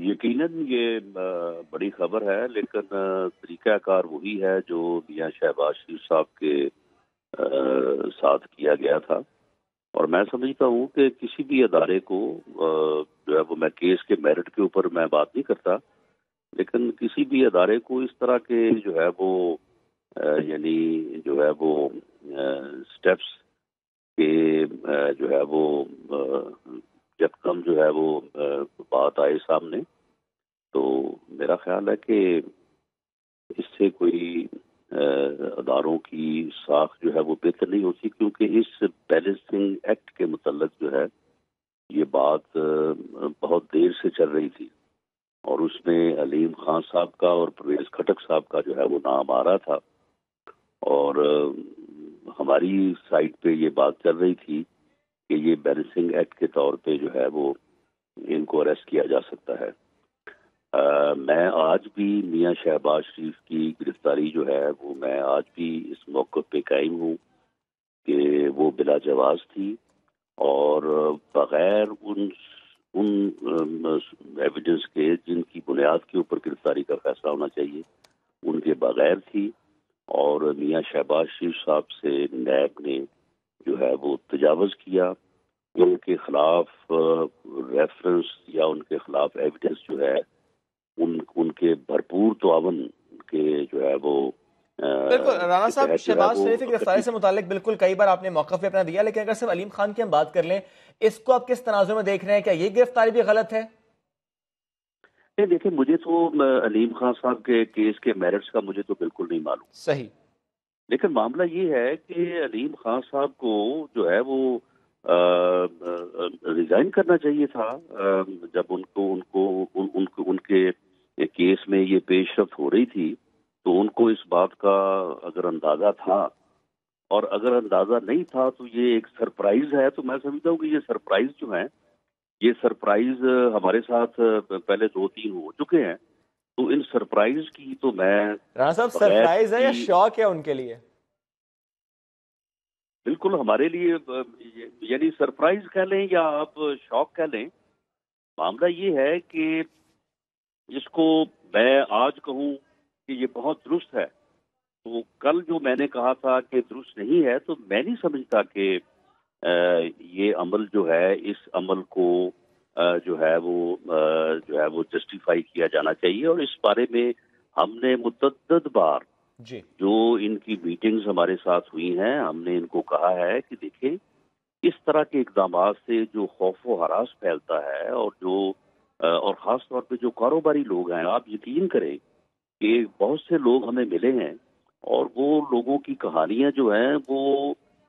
یقیناً یہ بڑی خبر ہے، لیکن طریقہ کار وہی ہے جو میاں شہباز شریف صاحب کے ساتھ کیا گیا تھا۔ اور میں سمجھتا ہوں کہ کسی بھی ادارے کو جو ہے وہ میں کیس کے میرٹ کے اوپر میں بات نہیں کرتا، لیکن کسی بھی ادارے کو اس طرح کے جو ہے وہ یعنی جو ہے وہ سٹیپس کے جو ہے وہ یکدم جو ہے وہ بات آئے سامنے تو میرا خیال ہے کہ اس سے کوئی اداروں کی ساخ جو ہے وہ بہتر نہیں ہوتی، کیونکہ اس بیلنسنگ ایکٹ کے متعلق جو ہے یہ بات بہت دیر سے چل رہی تھی۔ اور اس میں علیم خان صاحب کا اور پرویز کھٹک صاحب کا جو ہے وہ نام آ رہا تھا۔ اور ہماری سائٹ پہ یہ بات چل رہی تھی کہ یہ بیلنسنگ ایکٹ کے طور پہ جو ہے وہ ان کو اریسٹ کیا جا سکتا ہے۔ میں آج بھی میاں شہباز شریف کی گرفتاری جو ہے، وہ میں آج بھی اس موقع پہ قائم ہوں کہ وہ بلا جواز تھی اور بغیر ان ان ایویڈنس کے جن کی بنیاد کے اوپر گرفتاری کا فیصلہ ہونا چاہیے، ان کے بغیر تھی۔ اور میاں شہباز شریف صاحب سے نیب نے جو ہے وہ تجاوز کیا۔ ان کے خلاف ریفرنس یا ان کے خلاف ایویڈنس جو ہے ان ان کے بھرپور تعاون کے جو ہے وہ بالکل رانا صاحب شہباز شریف کی گرفتاری سے متعلق بالکل کئی بار آپ نے موقع پہ اپنا دیا لیکن اگر صرف علیم خان کی ہم بات کر لیں اس کو آپ کس تناظر میں دیکھ رہے ہیں؟ کیا یہ گرفتاری بھی غلط ہے؟ دیکھیں مجھے تو علیم خان صاحب کے کیس کے میرٹس کا مجھے تو بالکل نہیں معلوم۔ صحیح۔ لیکن معاملہ یہ ہے کہ علیم خان صاحب کو جو ہے وہ ریزائن کرنا چاہیے تھا۔ جب ان کو ان کو ان کو ان کے کیس میں یہ پیش رفت ہو رہی تھی تو ان کو اس بات کا اگر اندازہ تھا اور اگر اندازہ نہیں تھا تو یہ ایک سرپرائز ہے۔ تو میں سمجھتا ہوں کہ یہ سرپرائز جو ہیں یہ سرپرائز ہمارے ساتھ پہلے دو تین ہو چکے ہیں۔ تو ان سرپرائز کی تو میں صاحب سرپرائز ہے یا شوق ہے ان کے لیے؟ بالکل ہمارے لیے یعنی سرپرائز کہہ لیں یا آپ شوق کہہ لیں، معاملہ یہ ہے کہ جس کو میں آج کہوں کہ یہ بہت درست ہے۔ تو کل جو میں نے کہا تھا کہ درست نہیں ہے، تو میں نہیں سمجھتا کہ یہ عمل جو ہے، اس عمل کو جو ہے وہ جو ہے وہ جسٹیفائی کیا جانا چاہیے۔ اور اس بارے میں ہم نے متعدد بار جی جو ان کی میٹنگز ہمارے ساتھ ہوئی ہیں ہم نے ان کو کہا ہے کہ دیکھیں اس طرح کے اقدامات سے جو خوف و حراس پھیلتا ہے اور جو اور خاص طور پہ جو کاروباری لوگ ہیں آپ یقین کریں کہ بہت سے لوگ ہمیں ملے ہیں اور وہ لوگوں کی کہانیاں جو ہیں وہ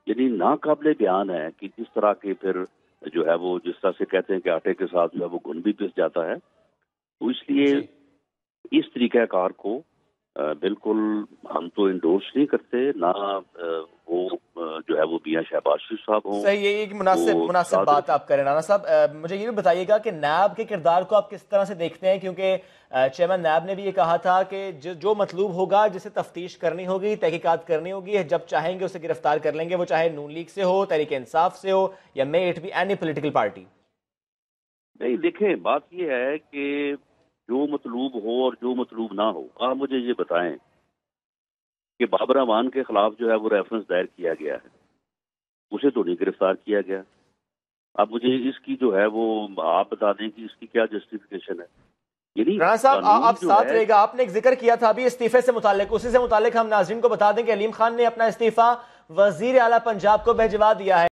یعنی ناقابل بیان ہے کہ جس طرح کے پھر جو ہے وہ جس طرح سے کہتے ہیں کہ آٹے کے ساتھ جو ہے وہ گن بھی پس جاتا ہے تو اس لیے جی۔ اس طریقہ کار کو بالکل ہم تو انڈورس نہیں کرتے نہ وہ جو ہے وہ میاں شہباز شریف صاحب ہوں۔ صحیح یہ ایک مناسب مناسب بات آپ کریں رانا صاحب مجھے یہ بھی بتائیے گا کہ نیب کے کردار کو آپ کس طرح سے دیکھتے ہیں؟ کیونکہ چیئرمین نیب نے بھی یہ کہا تھا کہ جو مطلوب ہوگا جسے تفتیش کرنی ہوگی تحقیقات کرنی ہوگی جب چاہیں گے اسے گرفتار کر لیں گے وہ چاہے نون لیگ سے ہو تحریک انصاف سے ہو یا may it be any political party نہیں دیکھیں بات یہ ہے کہ جو مطلوب ہو اور جو مطلوب نہ ہو۔ آپ مجھے یہ بتائیں کہ بابر امان کے خلاف جو ہے وہ ریفرنس دائر کیا گیا ہے۔ اسے تو نہیں گرفتار کیا گیا۔ اب مجھے اس کی جو ہے وہ آپ بتا دیں کہ اس کی کیا جسٹیفکیشن ہے۔ یعنی صاحب آپ ساتھ رہے گا۔ آپ نے ایک ذکر کیا تھا ابھی استعفے سے متعلق۔ اسی سے متعلق ہم ناظرین کو بتا دیں کہ علیم خان نے اپنا استعفیٰ وزیر اعلیٰ پنجاب کو بھیجوا دیا ہے۔